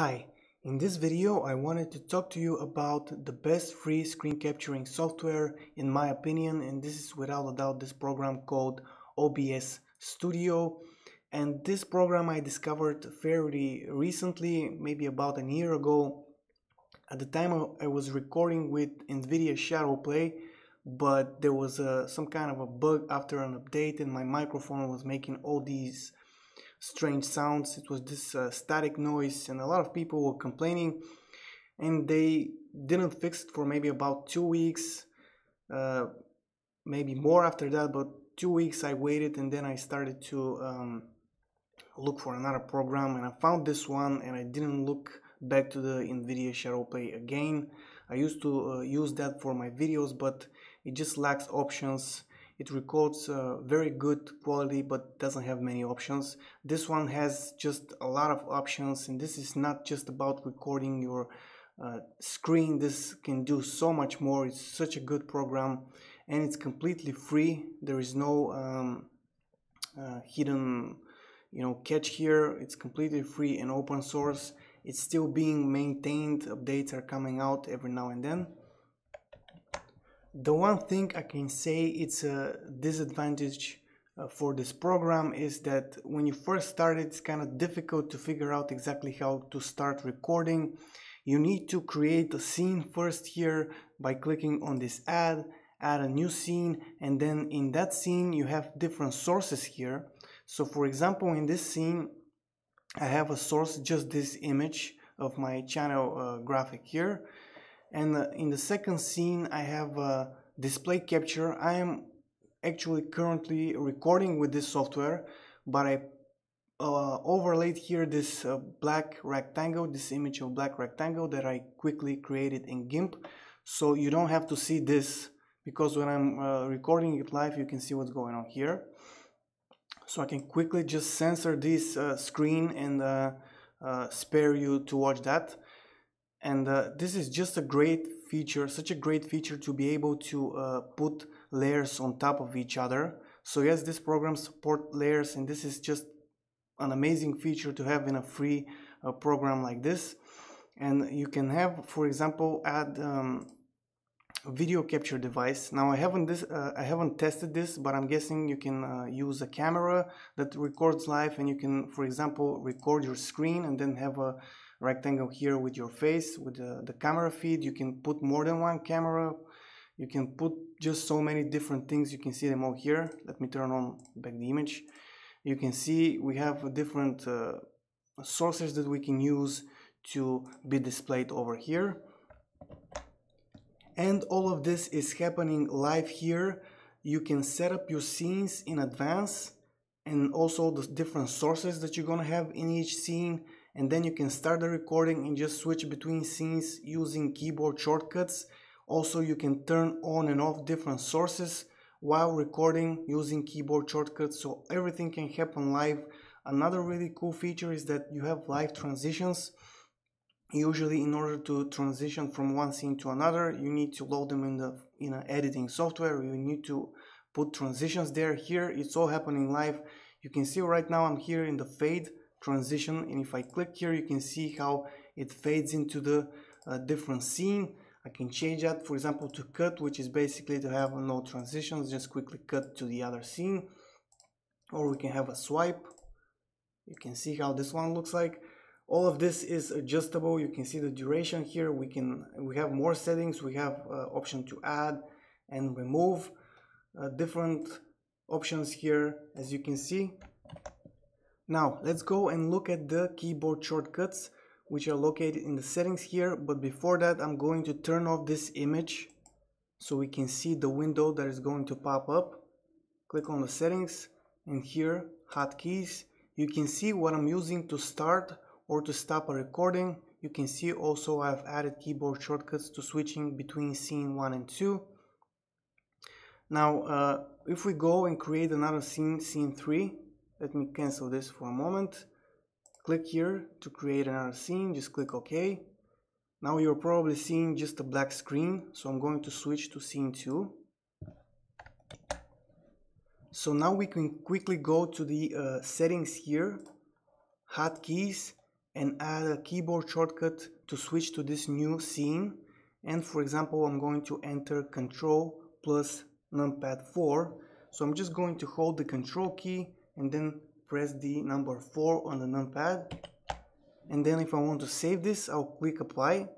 Hi, in this video I wanted to talk to you about the best free screen capturing software in my opinion and this is without a doubt this program called OBS Studio and this program I discovered fairly recently, maybe about a year ago. At the time I was recording with NVIDIA Shadowplay but there was a, some kind of a bug after an update and my microphone was making all these strange sounds. It was this uh, static noise, and a lot of people were complaining, and they didn't fix it for maybe about two weeks, uh, maybe more after that. But two weeks I waited, and then I started to um, look for another program, and I found this one, and I didn't look back to the NVIDIA Shadowplay again. I used to uh, use that for my videos, but it just lacks options it records uh, very good quality but doesn't have many options. This one has just a lot of options and this is not just about recording your uh, screen. This can do so much more. It's such a good program and it's completely free. There is no um, uh, hidden you know catch here. It's completely free and open source. It's still being maintained. Updates are coming out every now and then the one thing I can say it's a disadvantage uh, for this program is that when you first start it's kind of difficult to figure out exactly how to start recording. You need to create a scene first here by clicking on this add, add a new scene and then in that scene you have different sources here. So for example in this scene I have a source just this image of my channel uh, graphic here and uh, in the second scene I have a display capture. I am actually currently recording with this software but I uh, overlaid here this uh, black rectangle this image of black rectangle that I quickly created in GIMP. So you don't have to see this because when I'm uh, recording it live you can see what's going on here. So I can quickly just censor this uh, screen and uh, spare you to watch that and uh, this is just a great feature such a great feature to be able to uh, put layers on top of each other. So yes this program support layers and this is just an amazing feature to have in a free uh, program like this. And you can have for example add um, video capture device. Now I haven't this uh, I haven't tested this but I'm guessing you can uh, use a camera that records live and you can for example record your screen and then have a rectangle here with your face with the, the camera feed. You can put more than one camera. You can put just so many different things. You can see them all here. Let me turn on back the image. You can see we have different uh, sources that we can use to be displayed over here. And all of this is happening live here. You can set up your scenes in advance and also the different sources that you're gonna have in each scene and then you can start the recording and just switch between scenes using keyboard shortcuts. Also, you can turn on and off different sources while recording using keyboard shortcuts so everything can happen live. Another really cool feature is that you have live transitions. Usually in order to transition from one scene to another, you need to load them in the in an editing software. You need to put transitions there. Here it's all happening live. You can see right now I'm here in the fade transition and if I click here you can see how it fades into the uh, different scene. I can change that for example to cut which is basically to have no transitions just quickly cut to the other scene. Or we can have a swipe. You can see how this one looks like. All of this is adjustable. You can see the duration here. We can we have more settings. We have uh, option to add and remove uh, different options here as you can see now let's go and look at the keyboard shortcuts which are located in the settings here but before that I'm going to turn off this image so we can see the window that is going to pop up. Click on the settings and here hotkeys you can see what I'm using to start or to stop a recording. You can see also I've added keyboard shortcuts to switching between scene 1 and 2. Now uh, if we go and create another scene, scene 3, let me cancel this for a moment. Click here to create another scene. Just click OK. Now you're probably seeing just a black screen so I'm going to switch to scene 2 so now we can quickly go to the uh, settings here hotkeys and add a keyboard shortcut to switch to this new scene. And for example I'm going to enter control plus numpad 4 so I'm just going to hold the control key and then press the number 4 on the numpad. And then if I want to save this I'll click apply.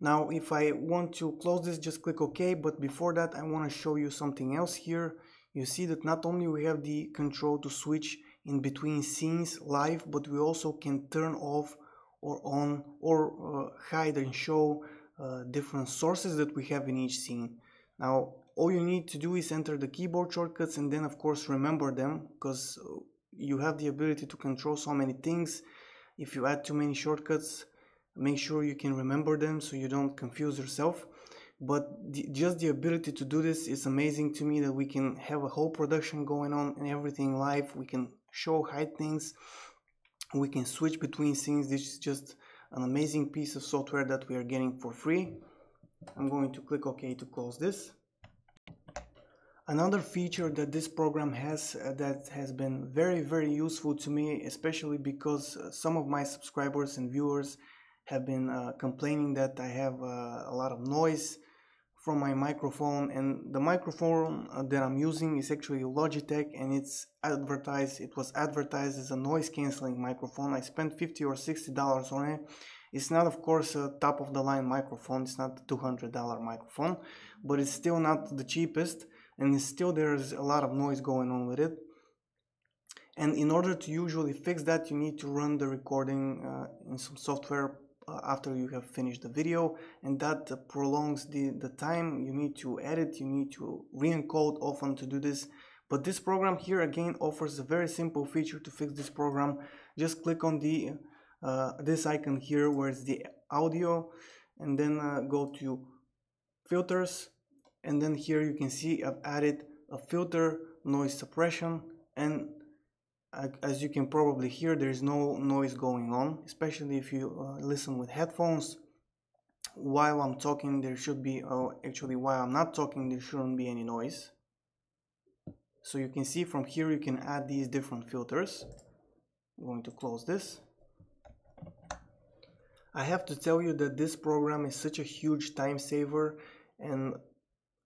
Now if I want to close this just click OK. But before that I want to show you something else here. You see that not only we have the control to switch in between scenes live but we also can turn off or on or uh, hide and show uh, different sources that we have in each scene now all you need to do is enter the keyboard shortcuts and then of course remember them because uh, you have the ability to control so many things. If you add too many shortcuts make sure you can remember them so you don't confuse yourself. But the, just the ability to do this is amazing to me that we can have a whole production going on and everything live. We can show hide things. We can switch between scenes. This is just an amazing piece of software that we are getting for free I'm going to click OK to close this. Another feature that this program has uh, that has been very very useful to me especially because uh, some of my subscribers and viewers have been uh, complaining that I have uh, a lot of noise from my microphone. And the microphone uh, that I'm using is actually Logitech and it's advertised it was advertised as a noise cancelling microphone. I spent 50 or 60 dollars on it it's not of course a top of the line microphone. It's not a 200 dollar microphone but it's still not the cheapest and still there's a lot of noise going on with it. And in order to usually fix that you need to run the recording uh, in some software uh, after you have finished the video and that uh, prolongs the, the time. You need to edit you need to re-encode often to do this. But this program here again offers a very simple feature to fix this program. Just click on the this icon here where it's the audio and then uh, go to filters and then here you can see I've added a filter noise suppression and as you can probably hear there is no noise going on especially if you uh, listen with headphones. While I'm talking there should be uh, actually while I'm not talking there shouldn't be any noise. So you can see from here you can add these different filters. I'm going to close this I have to tell you that this program is such a huge time saver and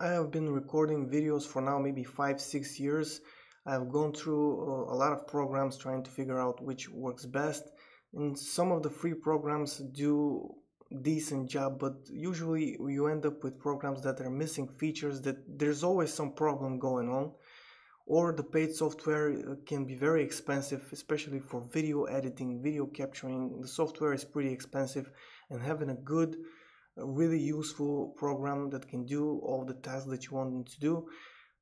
I have been recording videos for now maybe five six years. I've gone through uh, a lot of programs trying to figure out which works best and some of the free programs do decent job but usually you end up with programs that are missing features that there's always some problem going on or the paid software uh, can be very expensive especially for video editing video capturing the software is pretty expensive and having a good really useful program that can do all the tasks that you want it to do.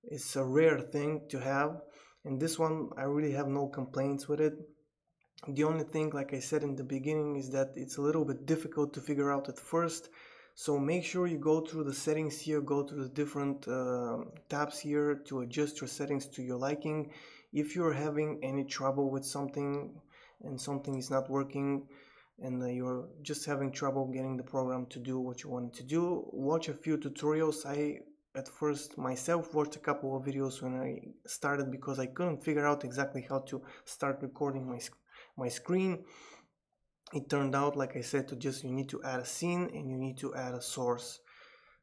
It's a rare thing to have and this one I really have no complaints with it. The only thing like I said in the beginning is that it's a little bit difficult to figure out at first so make sure you go through the settings here, go through the different uh, tabs here to adjust your settings to your liking. If you're having any trouble with something and something is not working, and uh, you're just having trouble getting the program to do what you want to do watch a few tutorials i at first myself watched a couple of videos when i started because i couldn't figure out exactly how to start recording my my screen it turned out like i said to just you need to add a scene and you need to add a source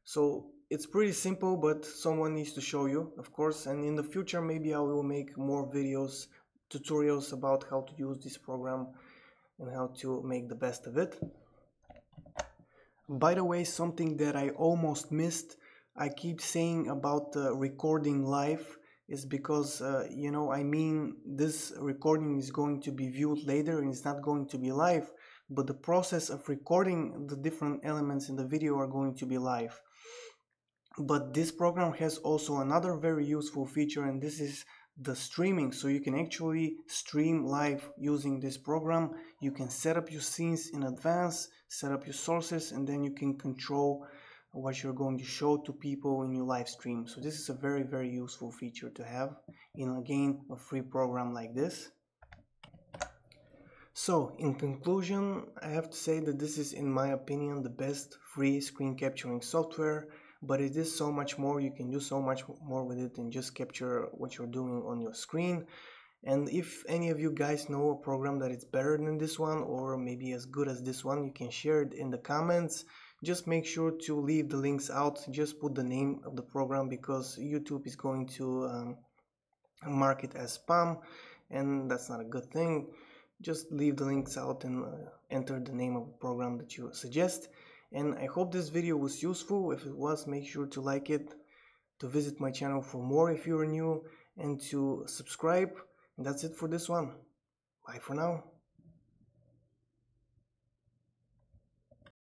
so it's pretty simple but someone needs to show you of course and in the future maybe i will make more videos tutorials about how to use this program and how to make the best of it. By the way, something that I almost missed, I keep saying about uh, recording live is because, uh, you know, I mean, this recording is going to be viewed later and it's not going to be live, but the process of recording the different elements in the video are going to be live. But this program has also another very useful feature and this is the streaming so you can actually stream live using this program you can set up your scenes in advance set up your sources and then you can control what you're going to show to people in your live stream. So this is a very very useful feature to have in again a free program like this. So in conclusion i have to say that this is in my opinion the best free screen capturing software but it is so much more. You can do so much more with it than just capture what you're doing on your screen. And if any of you guys know a program that is better than this one or maybe as good as this one you can share it in the comments just make sure to leave the links out just put the name of the program because YouTube is going to um, mark it as spam and that's not a good thing. Just leave the links out and uh, enter the name of the program that you suggest. And I hope this video was useful. If it was make sure to like it to visit my channel for more if you're new and to subscribe. And that's it for this one. Bye for now